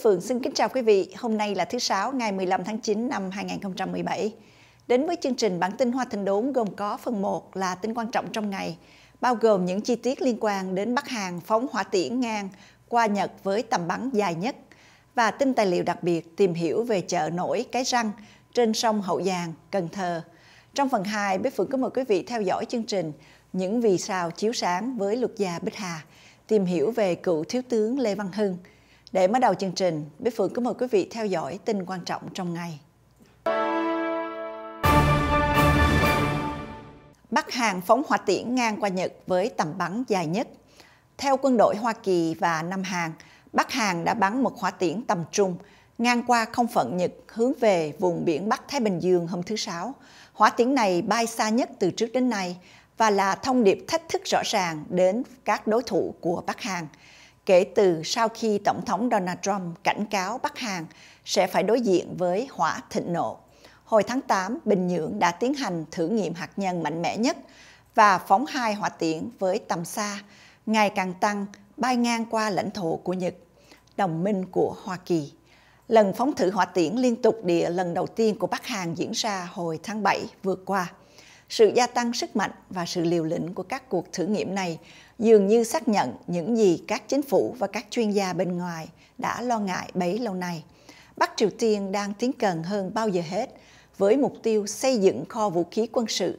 Bích Phượng xin kính chào quý vị. Hôm nay là thứ Sáu, ngày 15 tháng 9 năm 2017. Đến với chương trình bản tin Hoa Thịnh Đốn gồm có phần 1 là tin quan trọng trong ngày, bao gồm những chi tiết liên quan đến Bắc Hàn phóng hỏa tiễn ngang qua Nhật với tầm bắn dài nhất và tin tài liệu đặc biệt tìm hiểu về chợ nổi Cái Răng trên sông Hậu Giang, Cần Thơ. Trong phần 2, Bích Phượng có mời quý vị theo dõi chương trình Những vì sao chiếu sáng với luật gia Bích Hà, tìm hiểu về cựu thiếu tướng Lê Văn Hưng. Để mở đầu chương trình, Bích Phượng có mời quý vị theo dõi tin quan trọng trong ngày. Bắc Hàn phóng hỏa tiễn ngang qua Nhật với tầm bắn dài nhất. Theo quân đội Hoa Kỳ và Nam Hàn, Bắc Hàn đã bắn một hỏa tiễn tầm trung ngang qua không phận Nhật hướng về vùng biển Bắc Thái Bình Dương hôm thứ Sáu. Hỏa tiễn này bay xa nhất từ trước đến nay và là thông điệp thách thức rõ ràng đến các đối thủ của Bắc Hàn kể từ sau khi Tổng thống Donald Trump cảnh cáo Bắc Hàn sẽ phải đối diện với hỏa thịnh nộ. Hồi tháng 8, Bình Nhưỡng đã tiến hành thử nghiệm hạt nhân mạnh mẽ nhất và phóng hai hỏa tiễn với tầm xa, ngày càng tăng bay ngang qua lãnh thổ của Nhật, đồng minh của Hoa Kỳ. Lần phóng thử hỏa tiễn liên tục địa lần đầu tiên của Bắc Hàn diễn ra hồi tháng 7 vừa qua. Sự gia tăng sức mạnh và sự liều lĩnh của các cuộc thử nghiệm này dường như xác nhận những gì các chính phủ và các chuyên gia bên ngoài đã lo ngại bấy lâu nay. Bắc Triều Tiên đang tiến gần hơn bao giờ hết với mục tiêu xây dựng kho vũ khí quân sự,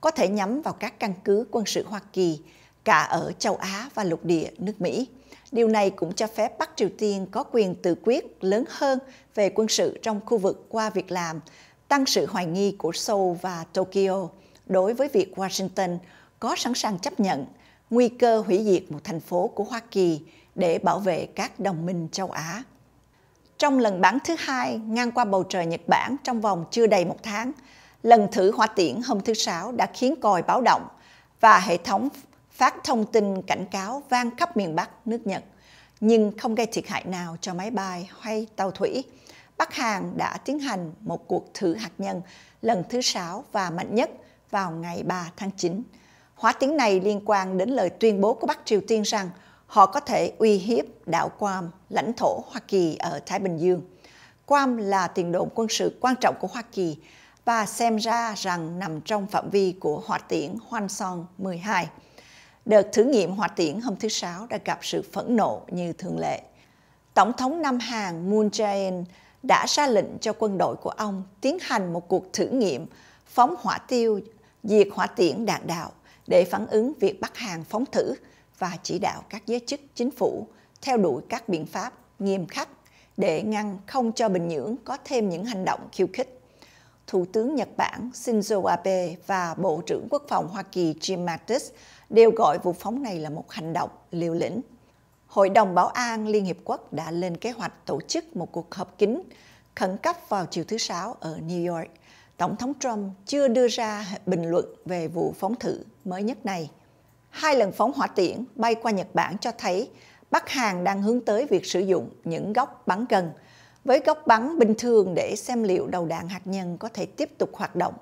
có thể nhắm vào các căn cứ quân sự Hoa Kỳ, cả ở châu Á và lục địa nước Mỹ. Điều này cũng cho phép Bắc Triều Tiên có quyền tự quyết lớn hơn về quân sự trong khu vực qua việc làm, tăng sự hoài nghi của Seoul và Tokyo đối với việc Washington có sẵn sàng chấp nhận nguy cơ hủy diệt một thành phố của Hoa Kỳ để bảo vệ các đồng minh châu Á. Trong lần bắn thứ hai ngang qua bầu trời Nhật Bản trong vòng chưa đầy một tháng, lần thử hỏa tiễn hôm thứ Sáu đã khiến còi báo động và hệ thống phát thông tin cảnh cáo vang khắp miền Bắc nước Nhật, nhưng không gây thiệt hại nào cho máy bay hay tàu thủy. Bắc Hàn đã tiến hành một cuộc thử hạt nhân lần thứ sáu và mạnh nhất vào ngày 3 tháng 9. Hỏa tiễn này liên quan đến lời tuyên bố của Bắc Triều Tiên rằng họ có thể uy hiếp đảo Guam, lãnh thổ Hoa Kỳ ở Thái Bình Dương. Guam là tiền đồn quân sự quan trọng của Hoa Kỳ và xem ra rằng nằm trong phạm vi của hỏa tiễn Hwasong 12. Đợt thử nghiệm hỏa tiễn hôm thứ Sáu đã gặp sự phẫn nộ như thường lệ. Tổng thống Nam Hàn Moon Jae-in đã ra lệnh cho quân đội của ông tiến hành một cuộc thử nghiệm phóng hỏa tiêu diệt hỏa tiễn đạn đạo để phản ứng việc Bắc Hàn phóng thử và chỉ đạo các giới chức chính phủ theo đuổi các biện pháp nghiêm khắc để ngăn không cho Bình Nhưỡng có thêm những hành động khiêu khích. Thủ tướng Nhật Bản Shinzo Abe và Bộ trưởng Quốc phòng Hoa Kỳ Jim Mattis đều gọi vụ phóng này là một hành động liều lĩnh. Hội đồng Bảo an Liên Hiệp Quốc đã lên kế hoạch tổ chức một cuộc họp kín khẩn cấp vào chiều thứ Sáu ở New York Tổng thống Trump chưa đưa ra bình luận về vụ phóng thử mới nhất này. Hai lần phóng hỏa tiễn bay qua Nhật Bản cho thấy Bắc Hàn đang hướng tới việc sử dụng những góc bắn gần với góc bắn bình thường để xem liệu đầu đạn hạt nhân có thể tiếp tục hoạt động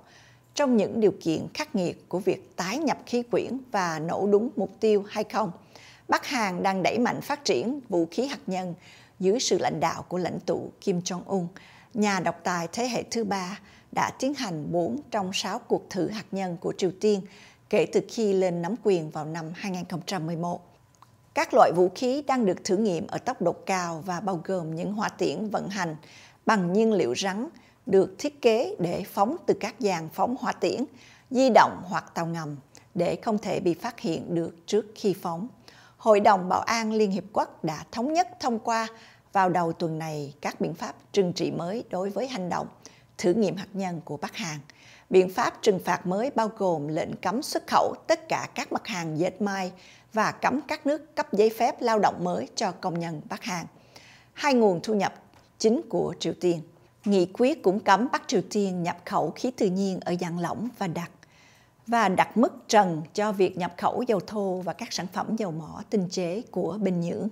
trong những điều kiện khắc nghiệt của việc tái nhập khí quyển và nổ đúng mục tiêu hay không. Bắc Hàn đang đẩy mạnh phát triển vũ khí hạt nhân dưới sự lãnh đạo của lãnh tụ Kim Jong-un, nhà độc tài thế hệ thứ ba đã tiến hành 4 trong 6 cuộc thử hạt nhân của Triều Tiên kể từ khi lên nắm quyền vào năm 2011. Các loại vũ khí đang được thử nghiệm ở tốc độ cao và bao gồm những hỏa tiễn vận hành bằng nhiên liệu rắn được thiết kế để phóng từ các dàn phóng hỏa tiễn, di động hoặc tàu ngầm để không thể bị phát hiện được trước khi phóng. Hội đồng Bảo an Liên Hiệp Quốc đã thống nhất thông qua vào đầu tuần này các biện pháp trừng trị mới đối với hành động thử nghiệm hạt nhân của Bắc Hàn. Biện pháp trừng phạt mới bao gồm lệnh cấm xuất khẩu tất cả các mặt hàng dệt may và cấm các nước cấp giấy phép lao động mới cho công nhân Bắc Hàn. Hai nguồn thu nhập chính của Triều Tiên. Nghị quyết cũng cấm Bắc Triều Tiên nhập khẩu khí tự nhiên ở dạng lỏng và đặc và đặt mức trần cho việc nhập khẩu dầu thô và các sản phẩm dầu mỏ tinh chế của Bình Nhưỡng.